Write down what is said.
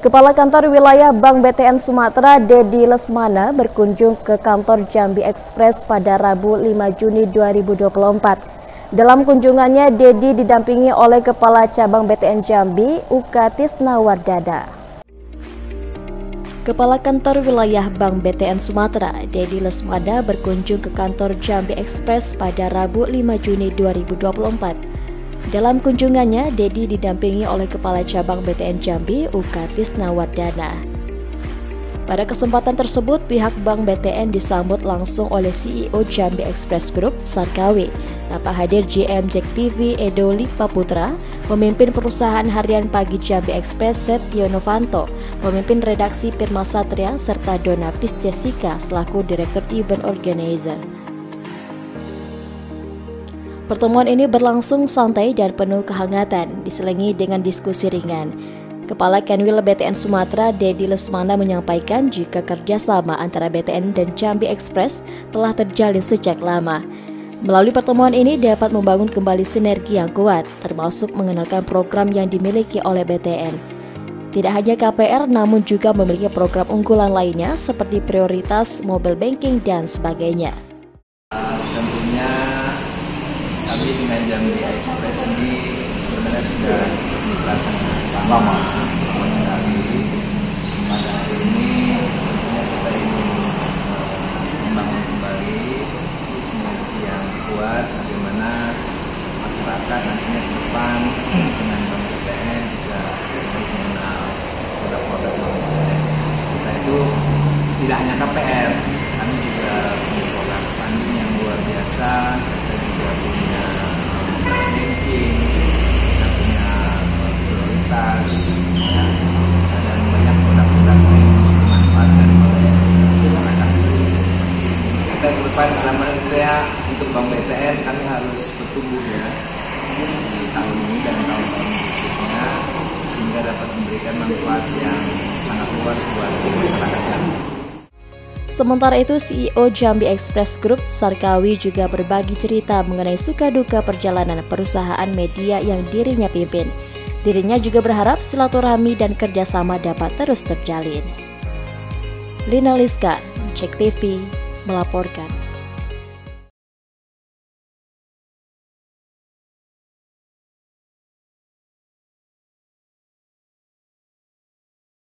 Kepala Kantor Wilayah Bank BTN Sumatera, Dedi Lesmana, berkunjung ke kantor Jambi Express pada Rabu 5 Juni 2024. Dalam kunjungannya, Dedi didampingi oleh Kepala Cabang BTN Jambi, Ukatis Nawardada. Kepala Kantor Wilayah Bank BTN Sumatera, Dedi Lesmana berkunjung ke kantor Jambi Express pada Rabu 5 Juni 2024. Dalam kunjungannya, Dedi didampingi oleh Kepala Cabang BTN Jambi, Ukatis Nawardana. Pada kesempatan tersebut, pihak Bank BTN disambut langsung oleh CEO Jambi Express Group, Sarkawi. Tanpa hadir GM Jack TV Edo Lipa Putra, pemimpin perusahaan harian pagi Jambi Express Setio Novanto, pemimpin redaksi Pirma Satria, serta Dona Pis Jessica selaku Direktur Event Organizer. Pertemuan ini berlangsung santai dan penuh kehangatan, diselingi dengan diskusi ringan. Kepala Kenwil BTN Sumatera, Dedi Lesmana menyampaikan jika kerjasama antara BTN dan Jambi Express telah terjalin sejak lama. Melalui pertemuan ini dapat membangun kembali sinergi yang kuat, termasuk mengenalkan program yang dimiliki oleh BTN. Tidak hanya KPR, namun juga memiliki program unggulan lainnya seperti prioritas, mobile banking, dan sebagainya. Kami dengan Jambi Express ini sebenarnya sudah mitra lama. Sekali pada hari ini tentunya kita ingin membangun kembali sinergi yang kuat bagaimana masyarakat nantinya ke depan dengan Bank BTN juga mengenal produk-produk Bank BTN kita itu tidak hanya KPR kami juga punya program funding yang luar biasa kita juga punya depan harapan ya untuk Bank BTN kami harus bertumbuh ya di tahun ini dan tahun-tahun berikutnya sehingga dapat memberikan manfaat yang sangat luas buat masyarakat Jambi. Sementara itu, CEO Jambi Express Group, Sarkawi juga berbagi cerita mengenai suka duka perjalanan perusahaan media yang dirinya pimpin. Dirinya juga berharap silaturahmi dan kerjasama dapat terus terjalin. Lina Liska, Cek TV, melaporkan.